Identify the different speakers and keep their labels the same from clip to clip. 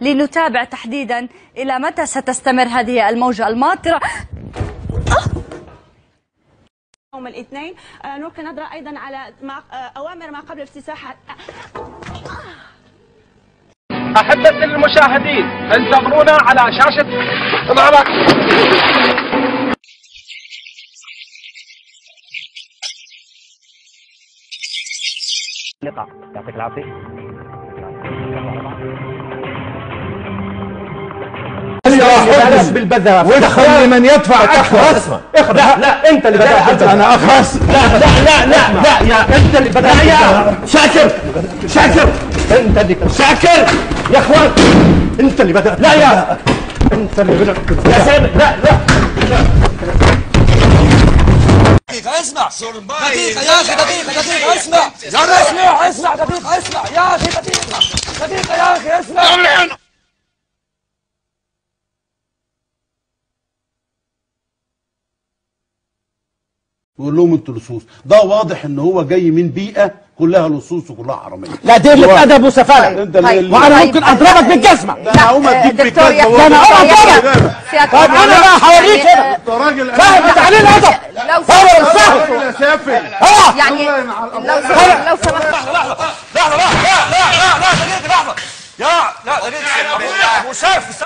Speaker 1: لنتابع تحديدا إلى متى ستستمر هذه الموجة الماطرة.
Speaker 2: يوم الاثنين. آه، نلقي نظرة أيضا على آه، أوامر ما قبل افتتاح
Speaker 3: أحبتي المشاهدين انتظرونا على شاشة طبعا
Speaker 4: لقاء. يعطيك العافية.
Speaker 5: احس بالبذاء وادخل لمن يدفع أكثر
Speaker 4: اسمع
Speaker 5: لا لا أنت اللي بدأت. أنا اخلص لا لا لا لا لا يا أنت اللي بدأت. يا شاكر شاكر. أنت اللي شاكر. يا أخوان أنت اللي بدأت. لا يا أنت اللي بدأت. يا سامي لا لا.
Speaker 6: دقيقة اسمع. دقيقة يا أخي دقيقة دقيقة اسمع. يا أخي اسمع. اسمع دقيقة اسمع. يا أخي دقيقة دقيقة يا أخي اسمع.
Speaker 7: يقول لهم أنتوا لصوص ده واضح ان هو جاي من بيئه كلها لصوص وكلها حراميه
Speaker 5: لا دي اللي ادب وسفاله وأنا
Speaker 1: طيب،
Speaker 5: ممكن
Speaker 1: طيب.
Speaker 5: اضربك بالجزمه
Speaker 7: ده أنا هقوم اديك
Speaker 1: يحيى
Speaker 5: أنا اضربك
Speaker 1: سيادة
Speaker 5: طيب أنا بقى هوريك
Speaker 1: يعني،
Speaker 5: هنا
Speaker 7: انت راجل
Speaker 5: فاهم بتعليل الادب
Speaker 1: لو سمحت
Speaker 7: يا سافل
Speaker 5: آه
Speaker 1: يعني لو سمحت لو سمحت
Speaker 6: لحظة لا لا لا لا لا دقيقة لحظة يا لا دقيقة مشرف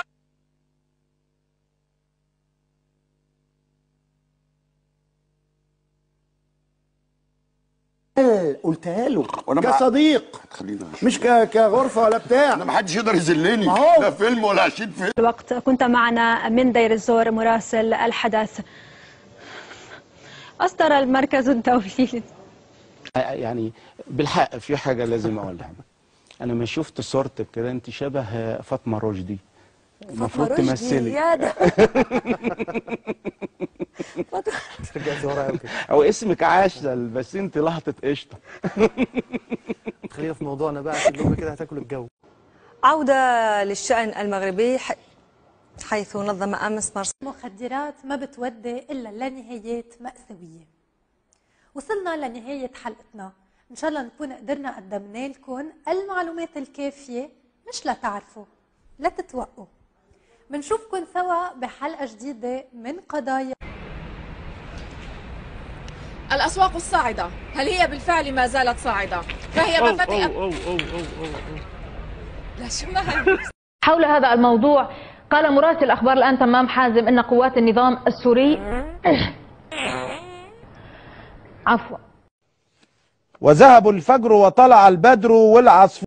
Speaker 5: قلتها له.
Speaker 7: وأنا مع-
Speaker 5: كصديق. مش ك- كغرفة ولا بتاع.
Speaker 7: أنا ما حدش يقدر يذلني. لا فيلم ولا 20 فيلم.
Speaker 2: الوقت كنت معنا من دير الزور مراسل الحدث. أصدر المركز الدولي.
Speaker 8: يعني بالحق في حاجة لازم أقولها. أنا ما شفت صورتك كده. أنت شبه فاطمة رشدي. المفروض تمثلي.
Speaker 1: يا ده
Speaker 8: أو اسمك عاشل بس أنت لقطة قشطة.
Speaker 9: خلينا في موضوعنا بقى عشان لقمه كده هتاكل الجو.
Speaker 1: عودة للشأن المغربي ح- حيث نظم أمس مرصد
Speaker 10: مخدرات ما بتودي إلا لنهايات مأساوية. وصلنا لنهاية حلقتنا. إن شاء الله نكون قدرنا قدمنا لكم المعلومات الكافية مش لتعرفوا لتتوقوا بنشوفكم سوا بحلقة جديدة من قضايا
Speaker 11: الأسواق الصاعدة. هل هي بالفعل ما زالت صاعدة؟ فهي شو ما هي؟
Speaker 12: حول هذا الموضوع قال مراسل أخبار الآن تمام حازم أن قوات النظام السوري عفوا.
Speaker 5: وذهب الفجر وطلع البدر والعصفور.